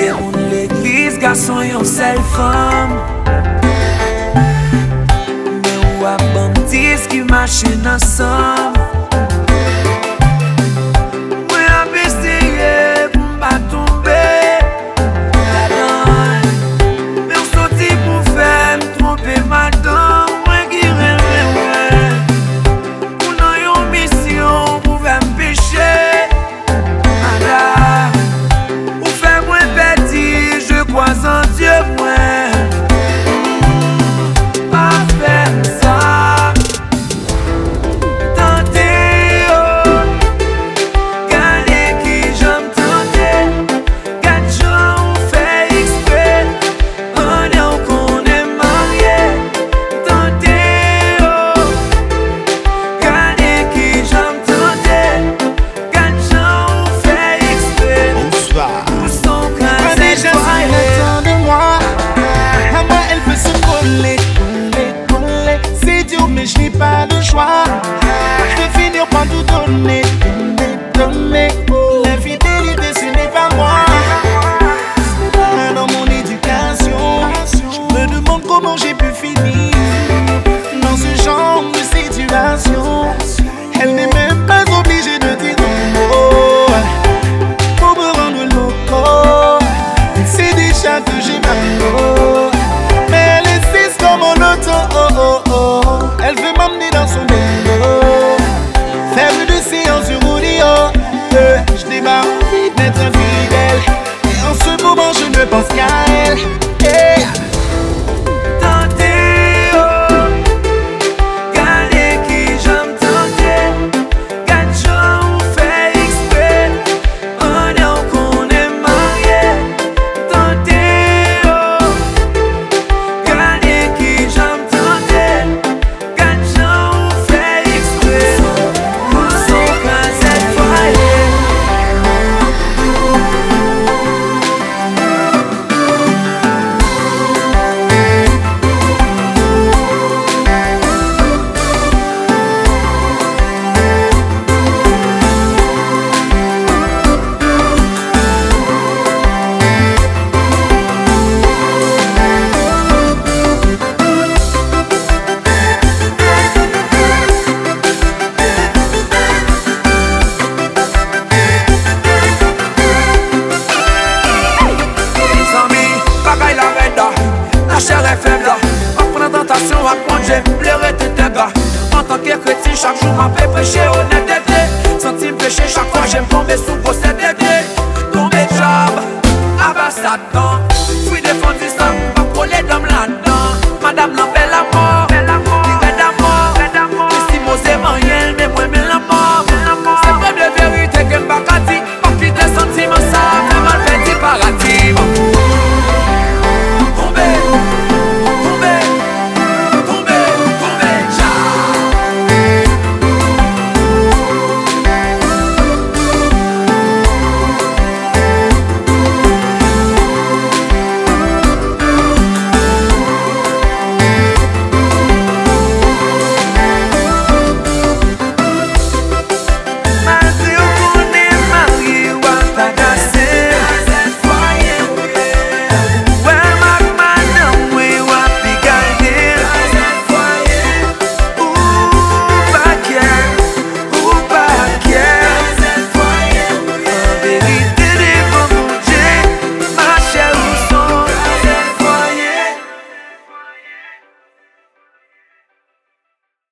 Se moun l'eklis, gason yon sel fom Me ou ap bandis ki mache nan som j'ai pu finir Dans ce genre de situation Elle n'est même pas obligée de dire un mot pour me rendre loco. C'est déjà que j'ai mal. Mais elle insiste comme en auto. Oh, oh, oh. Elle veut m'emmener dans son bendo. Faire de séances sur rodeo. Euh, je n'ai pas envie d'être infidèle. Et en ce moment, je ne pense qu'à elle. lè feb la An pren tentasyon ak manje, lè rete tega An tanke kretin, chak jou m apè preche honèt etè Senti m peche, chak fwa jèm tombe sou gosè dedè Tombe jab, abas satan Fwi defan dis